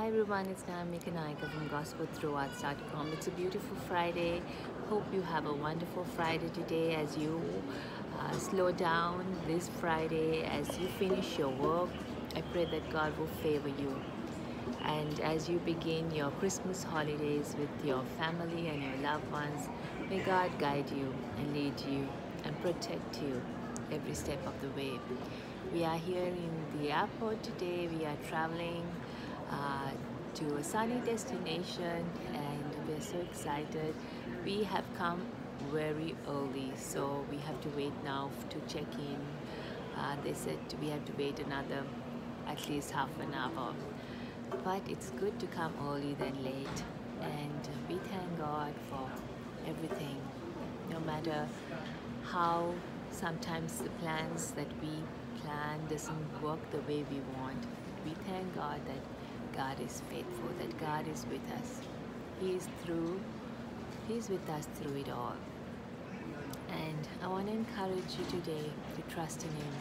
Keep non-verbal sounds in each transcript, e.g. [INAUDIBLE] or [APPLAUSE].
Hi everyone, it's Namika Naika from Gospel Through Arts.com. It's a beautiful Friday. Hope you have a wonderful Friday today as you uh, slow down this Friday, as you finish your work. I pray that God will favor you. And as you begin your Christmas holidays with your family and your loved ones, may God guide you and lead you and protect you every step of the way. We are here in the airport today. We are traveling uh, to a sunny destination and we're so excited. We have come very early, so we have to wait now to check in. Uh, they said we have to wait another at least half an hour. But it's good to come early than late, and we thank God for everything, no matter how sometimes the plans that we plan doesn't work the way we want. We thank God that God is faithful, that God is with us. He is through, He is with us through it all. And I want to encourage you today to trust in Him.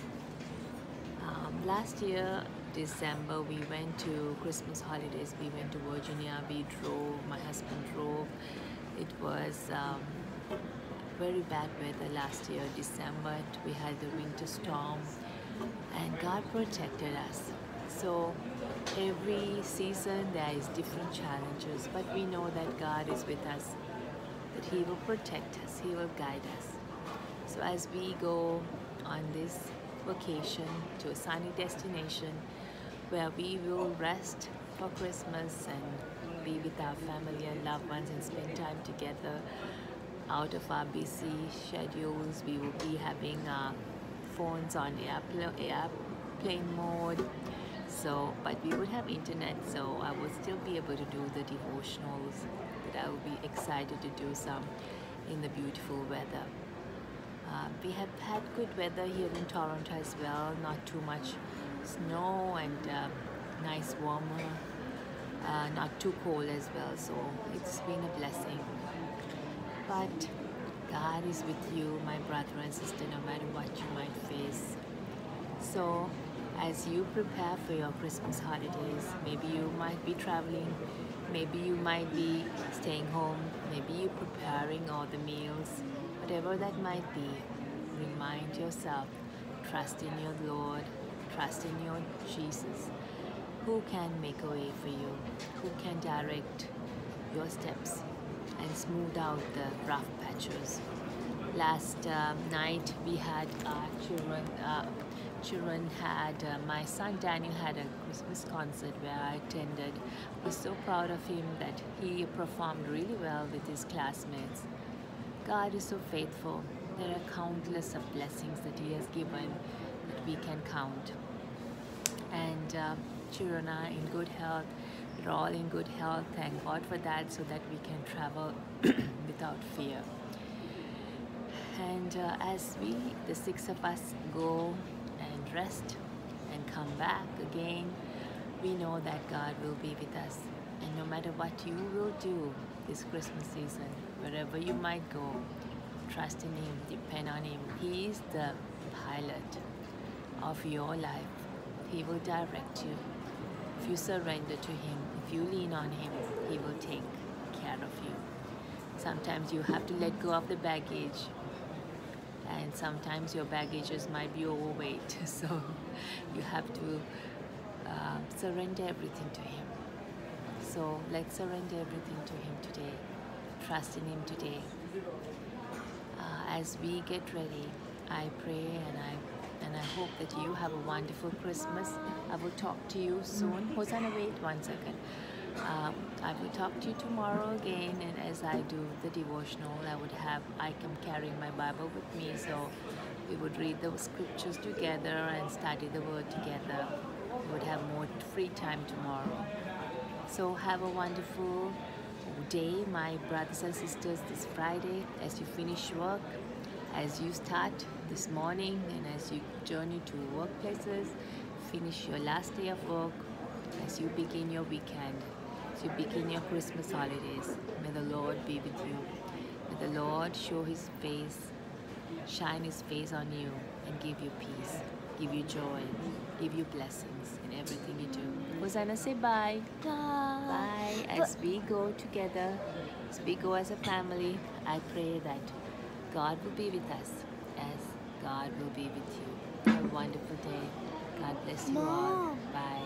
Um, last year, December, we went to Christmas holidays. We went to Virginia. We drove, my husband drove. It was um, very bad weather last year, December. We had the winter storm, and God protected us. So every season there is different challenges, but we know that God is with us, that He will protect us, He will guide us. So as we go on this vacation to a sunny destination where we will rest for Christmas and be with our family and loved ones and spend time together out of our busy schedules, we will be having our phones on airplane mode so but we would have internet so I would still be able to do the devotionals that I would be excited to do some in the beautiful weather. Uh, we have had good weather here in Toronto as well not too much snow and uh, nice warmer uh, not too cold as well so it's been a blessing. But God is with you my brother and sister no matter what you might face. So as you prepare for your Christmas holidays. Maybe you might be traveling, maybe you might be staying home, maybe you're preparing all the meals, whatever that might be. Remind yourself, trust in your Lord, trust in your Jesus, who can make a way for you, who can direct your steps and smooth out the rough patches. Last uh, night we had our children. Uh, children had, uh, my son Daniel had a Christmas concert where I attended. I was so proud of him that he performed really well with his classmates. God is so faithful. There are countless of blessings that he has given that we can count. And uh, children are in good health. We're all in good health. Thank God for that so that we can travel [COUGHS] without fear. And uh, as we, the six of us, go rest and come back again, we know that God will be with us. And no matter what you will do this Christmas season, wherever you might go, trust in Him, depend on Him. He is the pilot of your life. He will direct you. If you surrender to Him, if you lean on Him, He will take care of you. Sometimes you have to let go of the baggage and sometimes your baggages might be overweight [LAUGHS] so you have to uh, surrender everything to him. So let's surrender everything to him today. Trust in him today. Uh, as we get ready I pray and I and I hope that you have a wonderful Christmas. I will talk to you soon. Hosanna wait one second um, I will talk to you tomorrow again and as I do the devotional I would have I come carrying my Bible with me so we would read the scriptures together and study the word together. We would have more free time tomorrow. So have a wonderful day my brothers and sisters this Friday as you finish work as you start this morning and as you journey to workplaces finish your last day of work as you begin your weekend you begin your Christmas holidays. May the Lord be with you. May the Lord show his face, shine his face on you and give you peace, give you joy, give you blessings in everything you do. Hosanna, say bye. Bye. Bye. As we go together, as we go as a family, I pray that God will be with us as God will be with you. Have a wonderful day. God bless you all. Bye.